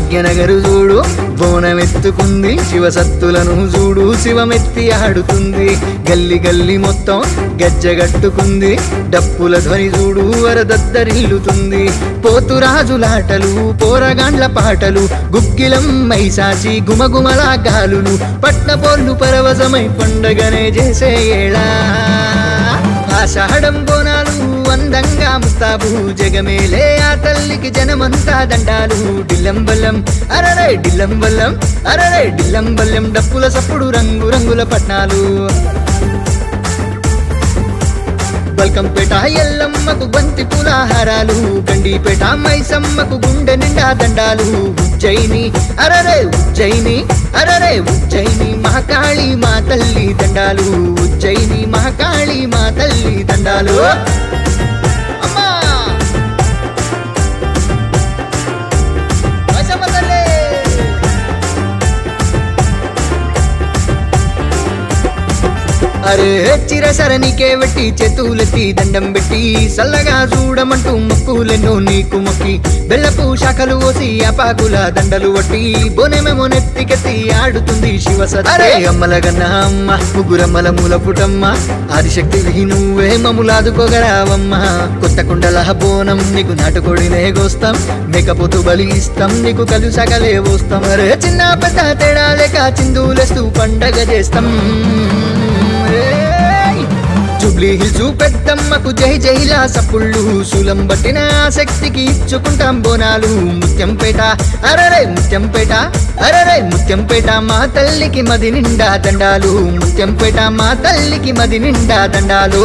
భాగ్యనగరు చూడు బోనమెత్తుకుంది శివసత్తులను చూడు శివమెత్తి ఆడుతుంది. గల్లి గల్లి మొత్తం గజ్జగట్టుకుంది డప్పుల ధ్వని చూడు వరదద్దరిల్లుతుంది. పోతురాజులాటలు పోరగాండ్ల పాటలు గుగ్గిలం మైసాచి గుమగుమలా గాలులు పట్నపోళ్ళు పరవశమై పండగనే చేసే ఏళా. ఆషాఢం బోనాలు అందంగా ముస్తాబు జగమేలే ఆ తల్లికి జనమంతా దండాలు. డిల్లంబల్లం అరడై డిల్లంబల్లం అరడై డిల్లంబల్లం డప్పుల సప్పుడు రంగు రంగుల పట్నాలు. బల్కంపేట ఎల్లమ్మకు బంతి పులాహారాలు గండిపేట మైసమ్మకు గుండె నిండా దండాలు. ఉజ్జయిని అరరే ఉజ్జయిని అరరే ఉజ్జయిని మహాకాళి మా తల్లి దండాలు. ఉజ్జయిని మహాకాళి మా తల్లి దండాలు. అరే చిరసరనికే వెట్టి చేతులెత్తి దండం పెట్టి సల్లగా చూడమంటూ ముక్కులెన్నో నీకు మొక్కి బెల్లపు శాఖలు ఓసి అపాకుల దండలు వట్టి బోనెమేమో నెత్తికెత్తి ఆడుతుంది శివ సరే అమ్మల గన్న అమ్మ ముగ్గురమ్మల మూల పుటమ్మ ఆదిశక్తి నువ్వే మమ్ములాదుకోగరావమ్మ కొత్త కుండల బోనం నీకు నాటుకోడినే గోస్తాం మేకపోతు బలి ఇస్తాం నీకు కలుసగలే పోస్తాం అరే చిన్న పెద్ద తేడా లేక చిందులేస్తూ పండగ చేస్తాం. జూబ్లీ హిల్స్ పెద్దమ్మకు జై జైలా సప్పుళ్ళు శూలం బట్టిన శక్తికి ఇచ్చుకుంటాం బోనాలు. ముత్యంపేట అరరే ముత్యంపేట అరరే ముత్యంపేట మా తల్లికి మది నిండా దండాలు. ముత్యంపేట మా తల్లికి మది నిండా దండాలు.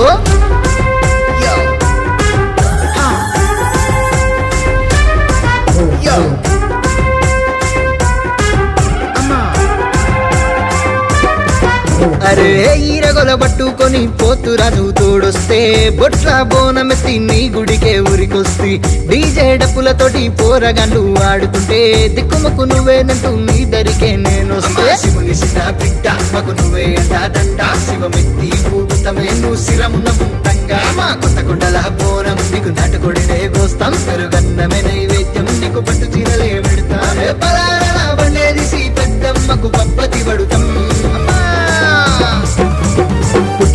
అరే ఈరగొల పట్టుకొని పోతురా నువ్వు తోడొస్తే. బొట్ల బోనమెత్తి నీ గుడికే ఊరికొస్తి. డీజే డప్పులతోటి పోరగాళ్ళు ఆడుతుంటే. దిక్కుమకు నువ్వేనంటూ నీ దరికే నేను శివుని సిద్ధ బిడ్డ మగు నువ్వే అంటాదంట శివమెత్తి పూగుతమే నువ్వు శిరమున ఉండంగా మా కొత్త కొండల బోనం నీకు నాటుకొడినే కోస్తాం పెరుగన్నమే నైవేద్యం నీకు పట్టు చీరలే పెడతా.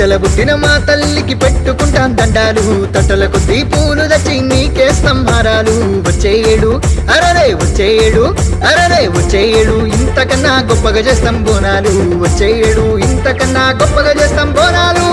పుట్టల పుట్టిన మా తల్లికి పెట్టుకుంటాం దండాలు. తట్టల కొద్ది పూలు దచ్చి నీకేస్తాం హారాలు వచ్చేయడు అరరే వచ్చేయడు అరరే వచ్చేయడు ఇంతకన్నా గొప్పగా చేస్తాం బోనాలు. వచ్చేయడు ఇంతకన్నా గొప్పగా చేస్తాం బోనాలు.